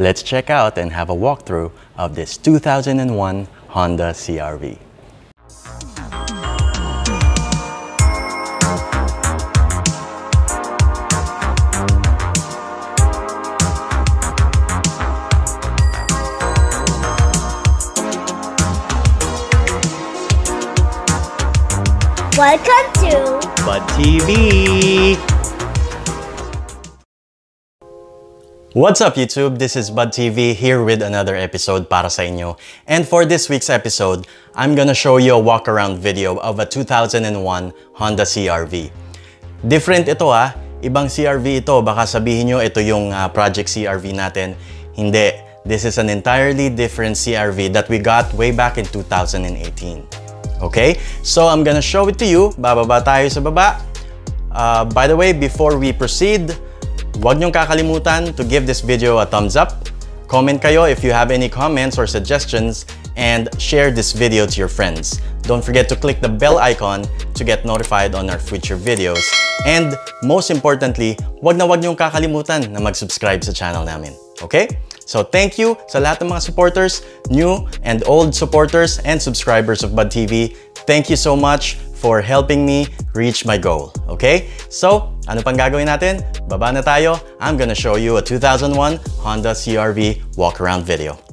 Let's check out and have a walkthrough of this 2001 Honda CRV. Welcome to Bud TV! What's up YouTube? This is Bud TV here with another episode para sa inyo. And for this week's episode, I'm gonna show you a walk around video of a 2001 Honda CRV. Different ito ah. Ibang CRV ito. Baka sabihin nyo ito yung uh, Project CRV natin. Hindi. This is an entirely different CRV that we got way back in 2018. Okay? So I'm gonna show it to you. Bababa tayo sa baba. Uh, by the way, before we proceed, huwag niyong kakalimutan to give this video a thumbs up. Comment kayo if you have any comments or suggestions and share this video to your friends. Don't forget to click the bell icon to get notified on our future videos. And most importantly, huwag na huwag niyong kakalimutan na mag-subscribe sa channel namin. Okay? So thank you sa lahat ng mga supporters, new and old supporters and subscribers of Bud TV. Thank you so much for helping me reach my goal. Okay? So, ano pang gagawin natin? Baba na tayo. I'm gonna show you a 2001 Honda CRV walk around video.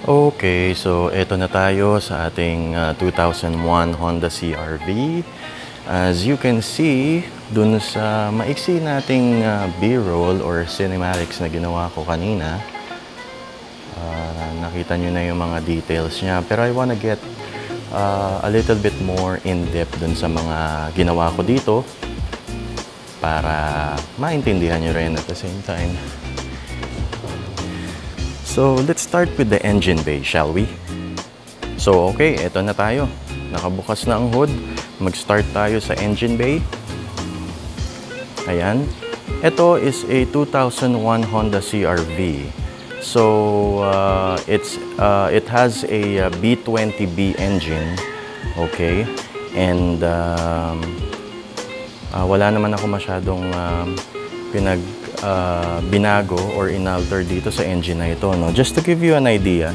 Okay, so eto na tayo sa ating uh, 2001 Honda CRV. As you can see, dun sa maiksi nating uh, B-roll or cinematics na ginawa ko kanina, uh, nakita nyo na yung mga details niya. Pero I wanna get uh, a little bit more in-depth dun sa mga ginawa ko dito para maintindihan nyo rin at the same time. So, let's start with the engine bay, shall we? So, okay, eto na tayo. Nakabukas na ang hood. Mag-start tayo sa engine bay. Ayan. Ito is a 2001 Honda CRV. So, uh, it's, uh, it has a uh, B20B engine. Okay. And um, uh, wala naman ako masyadong um, pinag uh, binago or inalter dito sa engine na ito. No? Just to give you an idea,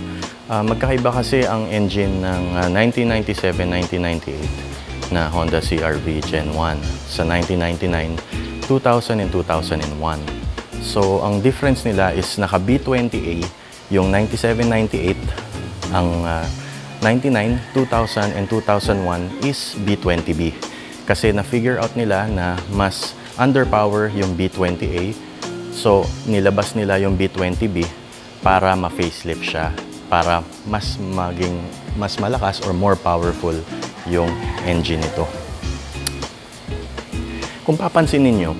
uh, magkaiba kasi ang engine ng uh, 1997-1998 na Honda CRV Gen 1 sa 1999, 2000 and 2001. So, ang difference nila is naka B20A yung 97-98, ang uh, 99, 2000 and 2001 is B20B. Kasi na-figure out nila na mas underpower yung B20A. So, nilabas nila yung B20B para ma-facelift siya para mas maging mas malakas or more powerful yung engine nito. Kung papansin ninyo,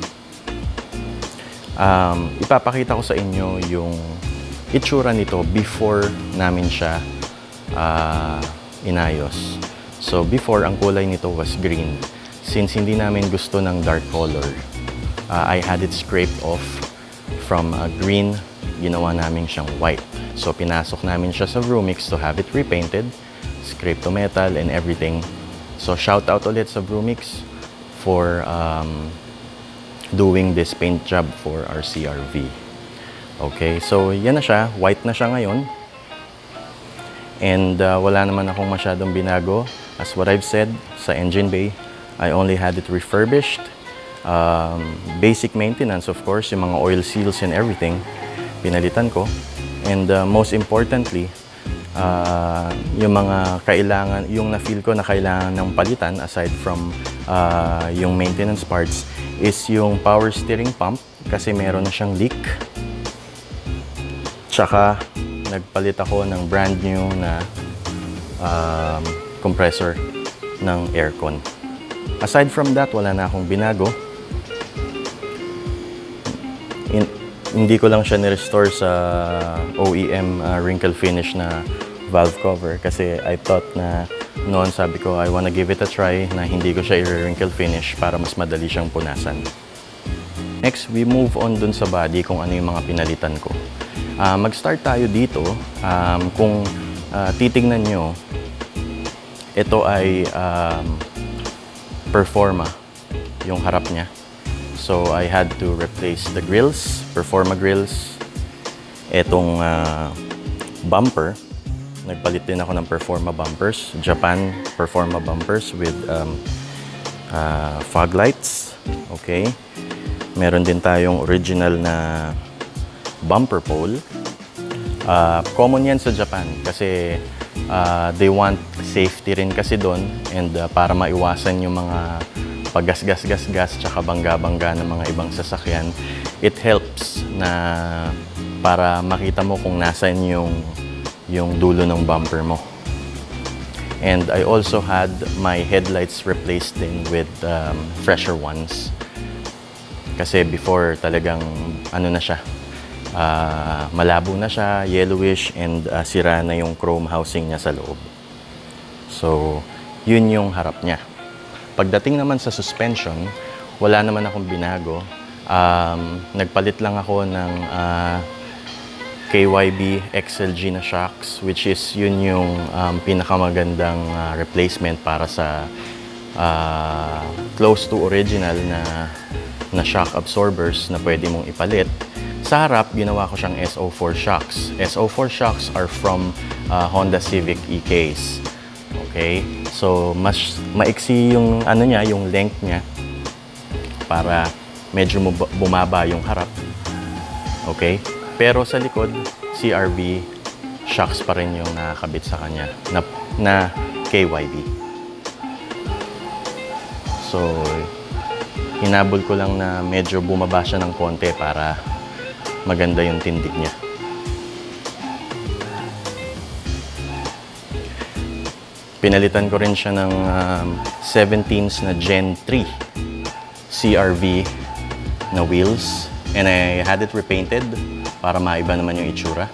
um, ipapakita ko sa inyo yung itsura nito before namin siya uh, inayos. So before, ang kulay nito was green. Since hindi namin gusto ng dark color, uh, I had it scraped off from uh, green, ginawa namin siyang white. So pinasok namin siya sa Vrumix to have it repainted, scrape to metal and everything. So shout out ulit sa Vrumix for um, doing this paint job for our CRV. Okay, so yan na siya. White na siya ngayon. And uh, wala naman akong masyadong binago. As what I've said sa engine bay, I only had it refurbished. Um, basic maintenance, of course, yung mga oil seals and everything, pinalitan ko. And uh, most importantly, uh, yung mga kailangan, yung na-feel ko na kailangan ng palitan aside from uh, yung maintenance parts is yung power steering pump kasi meron na siyang leak. Tsaka nagpalit ako ng brand new na um, compressor ng aircon. Aside from that, wala na akong binago. Hindi ko lang siya ni-restore sa OEM uh, wrinkle finish na valve cover kasi I thought na noon sabi ko I wanna give it a try na hindi ko siya i-wrinkle finish para mas madali siyang punasan. Next, we move on dun sa body kung ano yung mga pinalitan ko. Uh, mag-start tayo dito. Um, kung uh, titingnan nyo, ito ay um, Performa, yung harap niya. So, I had to replace the grills, Performa grills. Itong uh, bumper, nagpalit din ako ng Performa bumpers. Japan Performa bumpers with um, uh, fog lights. Okay. Meron din tayong original na bumper pole. Uh, common yan sa Japan kasi uh, they want safety rin kasi doon and uh, para maiwasan yung mga paggasgas-gasgas tsaka bangga-bangga ng mga ibang sasakyan, it helps na para makita mo kung nasan yung yung dulo ng bumper mo. And I also had my headlights replaced din with um, fresher ones. Kasi before talagang ano na siya, uh, malabo na siya, yellowish, and uh, sira na yung chrome housing niya sa loob. So, yun yung harap niya. Pagdating naman sa suspension, wala naman akong binago. Um, nagpalit lang ako ng uh, KYB XLG na shocks, which is yun yung um, pinakamagandang uh, replacement para sa uh, close to original na na shock absorbers na pwede mong ipalit. Sa harap, ginawa ko siyang SO4 shocks. SO4 shocks are from uh, Honda Civic EKs. Okay? So, mas maiksi yung ano niya, yung length niya para medyo bumaba yung harap. Okay? Pero sa likod, CRV shocks pa rin yung nakakabit sa kanya na, na KYB. So, hinabol ko lang na medyo bumaba siya ng konti para maganda yung tindig niya. Pinalitan ko rin siya ng um, 17s na Gen 3 CRV na wheels and I had it repainted para maiba naman yung itsura.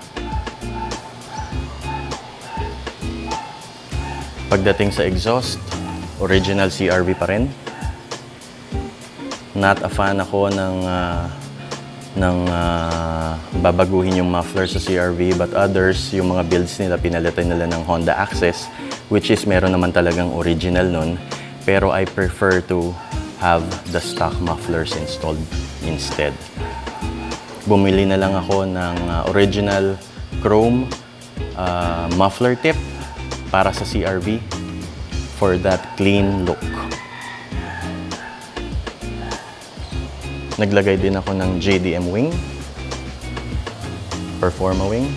Pagdating sa exhaust, original CRV pa rin. Not a fan ako ng uh, ng uh, babaguhin yung muffler sa CRV but others, yung mga builds nila, pinalitan nila ng Honda Access which is meron naman talagang original nun. Pero I prefer to have the stock mufflers installed instead. Bumili na lang ako ng uh, original chrome uh, muffler tip para sa CRV for that clean look. Naglagay din ako ng JDM wing, Performa wing,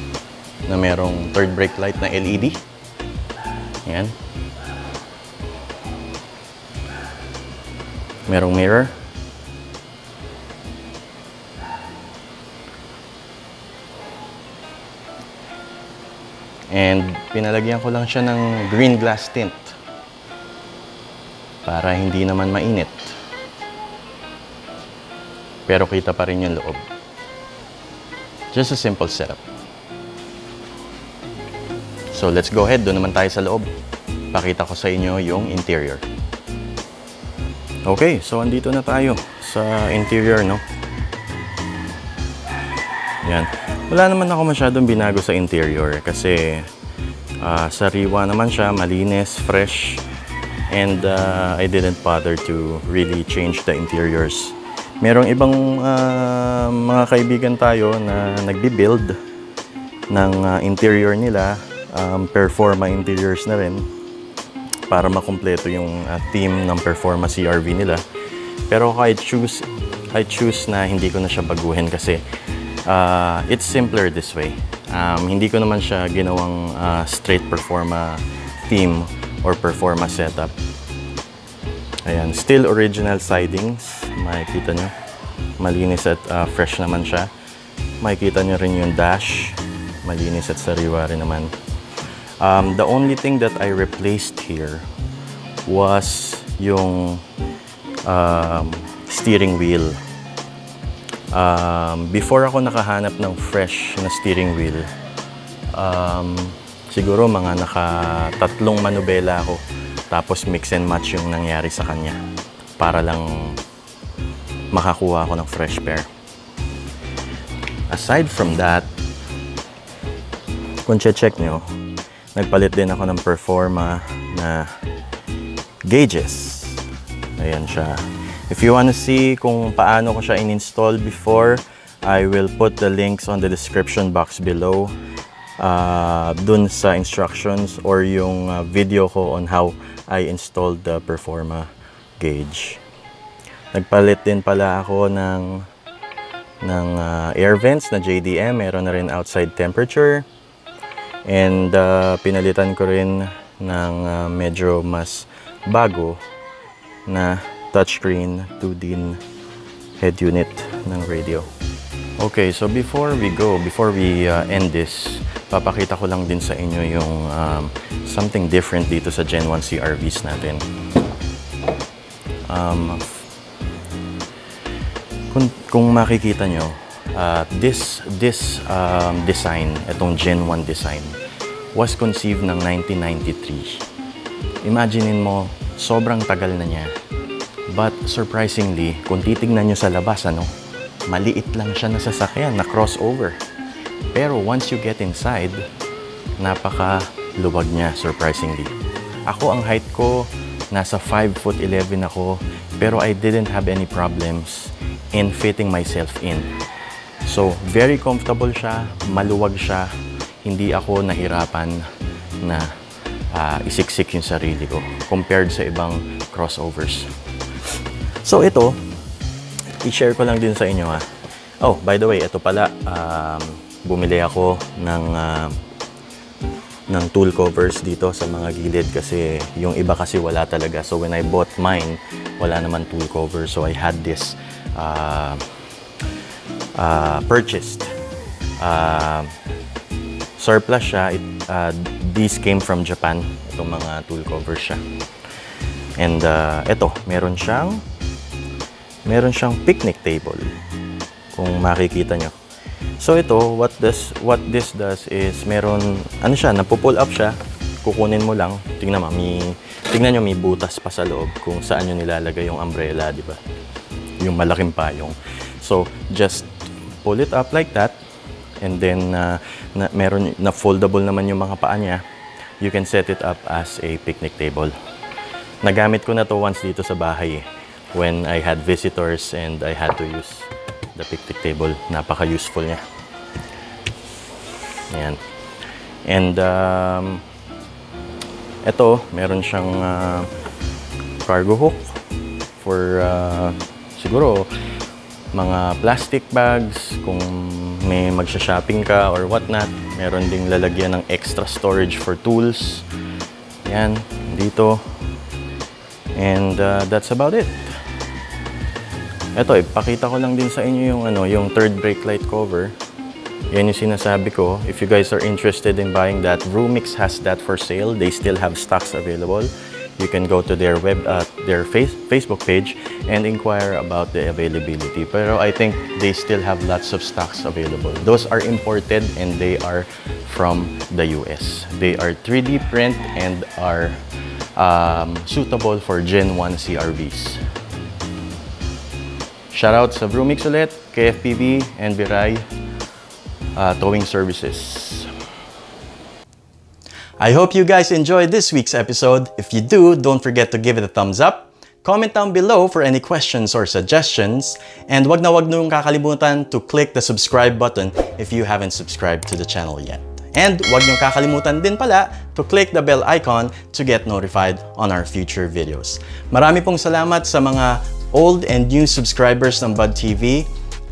na merong third brake light na LED. Ayan. Merong mirror. And pinalagyan ko lang siya ng green glass tint para hindi naman mainit. Pero kita pa rin yung loob. Just a simple setup. So let's go ahead, doon naman tayo sa loob. Pakita ko sa inyo yung interior. Okay, so andito na tayo sa interior, no? Yan. Wala naman ako masyadong binago sa interior kasi uh, sariwa naman siya, malinis, fresh, and uh, I didn't bother to really change the interiors. Merong ibang uh, mga kaibigan tayo na nagbi-build ng uh, interior nila, um, Performa interiors na rin para makumpleto yung uh, theme ng Performa CRV nila. Pero I choose I choose na hindi ko na siya baguhin kasi uh, it's simpler this way. Um, hindi ko naman siya ginawang uh, straight Performa theme or Performa setup. Ayan, still original sidings. Makikita nyo. Malinis at uh, fresh naman siya. Makikita nyo rin yung dash. Malinis at sariwa rin naman. Um, the only thing that I replaced here was yung um, steering wheel. Um, before ako nakahanap ng fresh na steering wheel, um, siguro mga nakatatlong manubela ako. Tapos mix and match yung nangyari sa kanya para lang makakuha ako ng fresh pair. Aside from that, kung check nyo, nagpalit din ako ng Performa na gauges. Ayan siya. If you want to see kung paano ko siya in-install before, I will put the links on the description box below uh, dun sa instructions or yung uh, video ko on how I installed the Performa gauge. Nagpalit din pala ako ng ng uh, air vents na JDM, meron na rin outside temperature. And uh, pinalitan ko rin ng uh, medyo mas bago na touchscreen 2D head unit ng radio. Okay, so before we go, before we uh, end this, papakita ko lang din sa inyo yung um, something different dito sa Gen 1 CRVs natin. Um, kung, kung makikita nyo, uh, this, this um, design, itong Gen 1 design, was conceived ng 1993. Imaginein mo, sobrang tagal na niya. But surprisingly, kung titignan nyo sa labas, ano, maliit lang siya na sasakyan, na crossover. Pero once you get inside, napaka luwag niya, surprisingly. Ako, ang height ko, nasa 5 foot 11 ako, pero I didn't have any problems in fitting myself in. So, very comfortable siya, maluwag siya, hindi ako nahirapan na uh, isiksik yung sarili ko compared sa ibang crossovers. So ito, i-share ko lang din sa inyo ha. Oh, by the way, ito pala, um, bumili ako ng uh, ng tool covers dito sa mga gilid kasi yung iba kasi wala talaga. So when I bought mine, wala naman tool cover. So I had this uh, uh, purchased. Uh, surplus siya. It, uh, these came from Japan. Itong mga tool covers siya. And uh, ito, meron siyang meron siyang picnic table. Kung makikita nyo. So ito, what this what this does is meron ano siya, napo-pull up siya kukunin mo lang. Tingnan mo, may, tingnan nyo, may butas pa sa loob kung saan nyo nilalagay yung umbrella, di ba? Yung malaking payong. So, just pull it up like that. And then, uh, na, meron, na foldable naman yung mga paa niya. You can set it up as a picnic table. Nagamit ko na to once dito sa bahay eh, when I had visitors and I had to use the picnic table. Napaka-useful niya. Ayan. And um, ito, meron siyang uh, cargo hook for uh, siguro mga plastic bags kung may magsha-shopping ka or whatnot. Meron ding lalagyan ng extra storage for tools. Yan, dito. And uh, that's about it. Ito, ipakita ko lang din sa inyo yung, ano, yung third brake light cover. Yan yung sinasabi ko. If you guys are interested in buying that, Rumix has that for sale. They still have stocks available. You can go to their web, uh, their face, Facebook page and inquire about the availability. Pero I think they still have lots of stocks available. Those are imported and they are from the US. They are 3D print and are um, suitable for Gen 1 CRVs. Shoutout sa Brumix ulit, KFPV, and Biray uh, Towing Services. I hope you guys enjoyed this week's episode. If you do, don't forget to give it a thumbs up. Comment down below for any questions or suggestions. And wag na wag nung kakalimutan to click the subscribe button if you haven't subscribed to the channel yet. And wag niyong kakalimutan din pala to click the bell icon to get notified on our future videos. Marami pong salamat sa mga old and new subscribers ng Bud TV.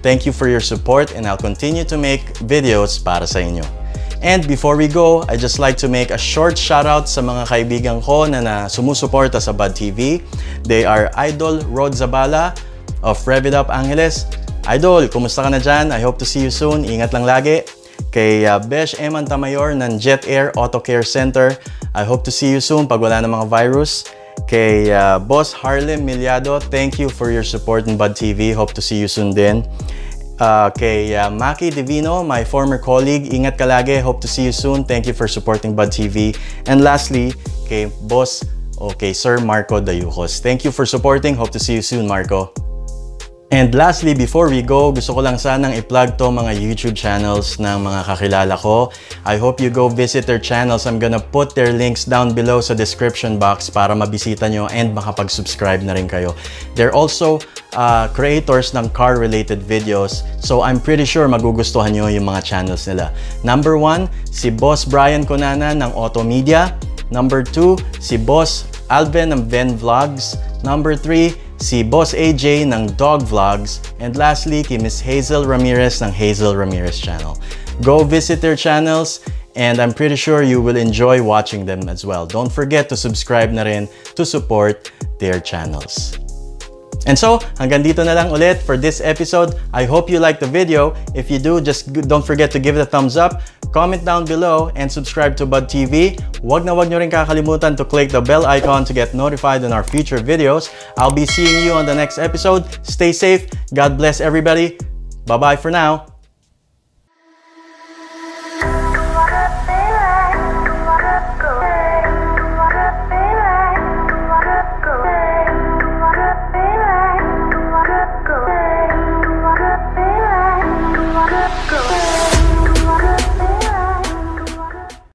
Thank you for your support and I'll continue to make videos para sa inyo. And before we go, I just like to make a short shoutout sa mga kaibigan ko na, na sumusuporta sa Bud TV. They are Idol Rod Zabala of Rev It Up Angeles. Idol, kumusta ka na dyan? I hope to see you soon. Ingat lang lagi. Kay uh, Besh Eman Tamayor ng Jet Air Auto Care Center. I hope to see you soon pag wala ng mga virus. Kay uh, Boss Harlem Miliado, thank you for your support in Bud TV. Hope to see you soon din. Uh, kay uh, Maki Divino, my former colleague, ingat ka lagi. Hope to see you soon. Thank you for supporting Bud TV. And lastly, kay Boss, okay, Sir Marco Dayucos. Thank you for supporting. Hope to see you soon, Marco. And lastly, before we go, gusto ko lang sanang i-plug to mga YouTube channels ng mga kakilala ko. I hope you go visit their channels. I'm gonna put their links down below sa description box para mabisita nyo and makapag-subscribe na rin kayo. They're also uh, creators ng car-related videos. So I'm pretty sure magugustuhan nyo yung mga channels nila. Number one, si Boss Brian Conana ng Auto Media. Number two, si Boss Alvin ng Ven Vlogs. Number three, si Boss AJ ng Dog Vlogs, and lastly, kay Miss Hazel Ramirez ng Hazel Ramirez Channel. Go visit their channels and I'm pretty sure you will enjoy watching them as well. Don't forget to subscribe na rin to support their channels. And so, hanggang dito na lang ulit for this episode. I hope you liked the video. If you do, just don't forget to give it a thumbs up, comment down below, and subscribe to Bud TV. Huwag na huwag nyo rin kakalimutan to click the bell icon to get notified on our future videos. I'll be seeing you on the next episode. Stay safe. God bless everybody. Bye-bye for now.